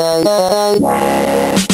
yeah, yeah.